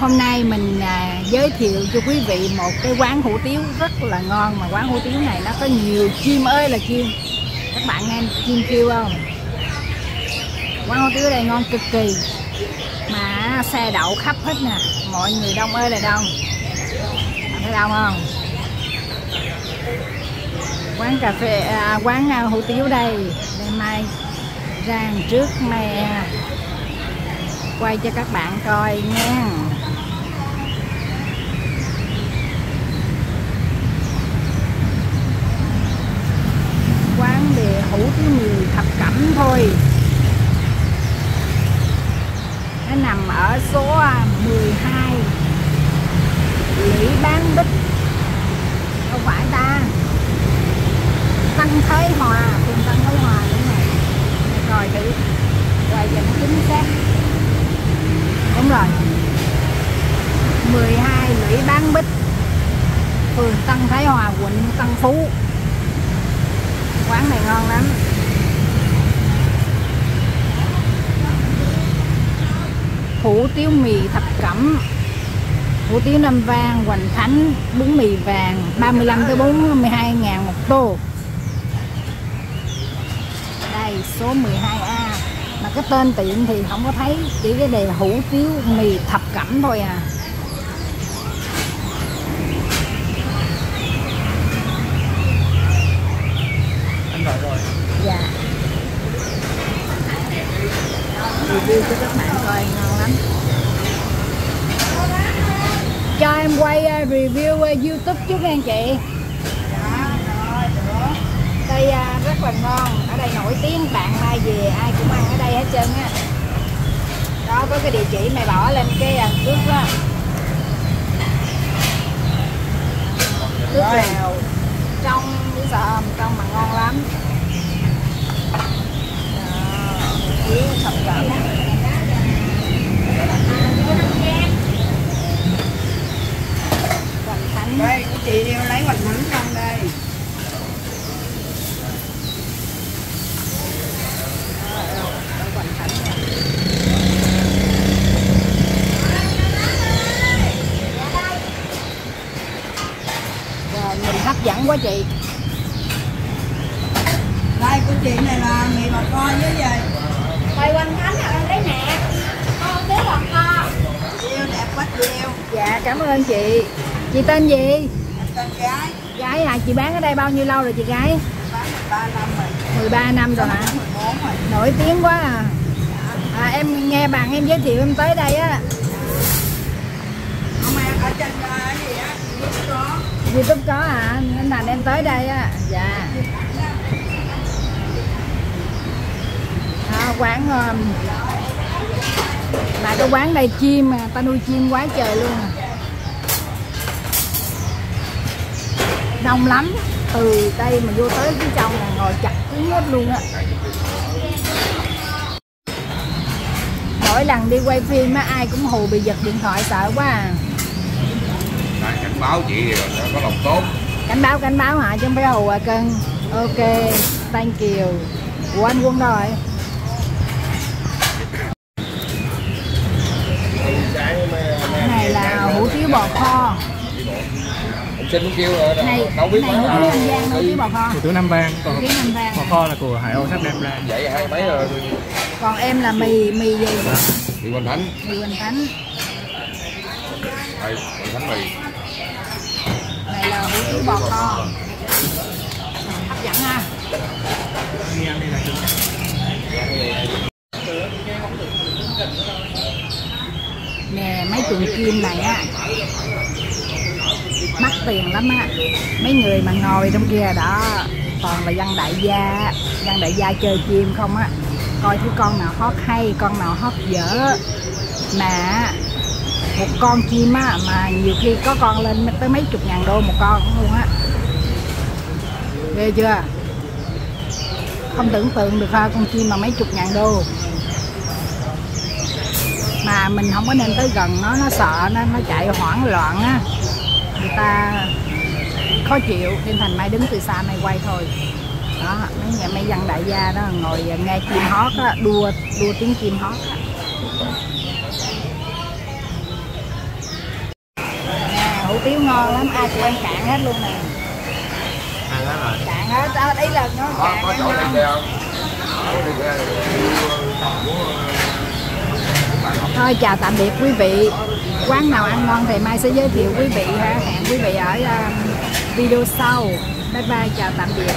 hôm nay mình à, giới thiệu cho quý vị một cái quán hủ tiếu rất là ngon mà quán hủ tiếu này nó có nhiều chim ơi là chim. Các bạn nghe chim kêu không? Quán hủ tiếu đây ngon cực kỳ mà xe đậu khắp hết nè mọi người đông ơi là đông. Bạn thấy đông không? Quán cà phê à, quán à, hủ tiếu đây đây mai rang trước mẹ quay cho các bạn coi nha quán để hủ tiếu mì thập rồi nó nằm ở số à, 12 Lý Bán Bích. Không phải ta. Tân Thới Hòa phường Tân Thới Hòa đúng rồi coi thử giờ nó chính xác. Đúng rồi. 12 Lũy Bán Bích. Phường Tân Thái Hòa quận Tân Phú. Quán này ngon lắm. Hủ tiếu mì thập cẩm, hủ tiếu năm vang, hoành thánh, bún mì vàng 35 tới 42 ngàn một tô. Đây, số 12A mà cái tên tiệm thì không có thấy, chỉ cái đề hủ tiếu mì thập cẩm thôi à. Anh gọi rồi. dạ. Review cho các bạn coi ngon lắm cho em quay uh, review uh, youtube trước nha anh chị. Đây uh, rất là ngon. Ở đây nổi tiếng bạn mai về ai cũng ăn ở đây hết trơn á. Đó có cái địa chỉ mày bỏ lên cái uh, trước đó. Nước lèo trong sợ trong mà ngon lắm Đó, thập cẩm Hoành Thánh đây của chị đeo lấy hoành thánh không đây Hoành Thánh nè. Rồi nhìn hấp dẫn quá chị. Đây của chị này là mì bò kho với gì? Thầy Hoành Thánh là đấy nè? Con biết bò kho. Đeo đẹp quá đeo Dạ cảm ơn chị. Chị tên gì? em tên gái. Gái à, chị bán ở đây bao nhiêu lâu rồi chị gái? bán được ba năm rồi. 13 năm rồi hả? 14 rồi. Nổi tiếng quá à. À em nghe bạn em giới thiệu em tới đây á youtube có à? Nên thành em tới đây á. Dạ. À, quán um, mà cái quán này chim mà ta nuôi chim quá trời luôn. À. đông lắm. Từ đây mà vô tới phía trong là ngồi chặt cứng hết luôn á. Mỗi lần đi quay phim á ai cũng hù bị giật điện thoại sợ quá à báo chị rồi, có lòng tốt. cảnh báo cảnh báo hả? Chứ không phải hù à cưng ok thank you. Ủa anh quân đâu rồi? Cái này là hủ tiếu bò kho. Em xin kêu rồi, này đâu cái biết này hủ tiếu an giang hủ tiếu bò kho. Hủ tiếu Nam Vang còn hủ tiếu nam vang bò kho là của Hải Âu sắp đem ra. Vậy hai mấy rồi, còn em là mì mì gì? Chị Quỳnh Thánh. mì hoành thánh. Đây, Quỳnh Thánh mì này hủ tiếu bò kho hấp dẫn ha nè, mấy chuồng chim này á, mắc tiền lắm á. Mấy người mà ngồi trong kia đó toàn là dân đại gia dân đại gia chơi chim không á. Coi thứ con nào hót hay, con nào hót dở. Mà một con chim á, mà nhiều khi có con lên tới mấy chục ngàn đô một con luôn á. Ghê chưa? Không tưởng tượng được ha, con chim mà mấy chục ngàn đô. Mà mình không có nên tới gần nó nó sợ nó nó chạy hoảng loạn á. Người ta khó chịu, nên thành mai đứng từ xa mai quay thôi. Đó, mấy nhà, mấy dân đại gia đó ngồi nghe chim hót á, đua đua tiếng chim hót á. Tiếu ngon lắm ai cũng ăn cạn hết luôn nè. Ăn hết rồi. Cạn hết đó ý là nó có cạn có chỗ kìa. thôi chào tạm biệt quý vị. quán nào ăn ngon thì mai sẽ giới thiệu quý vị ha. Hẹn quý vị ở um, video sau. Bye bye chào tạm biệt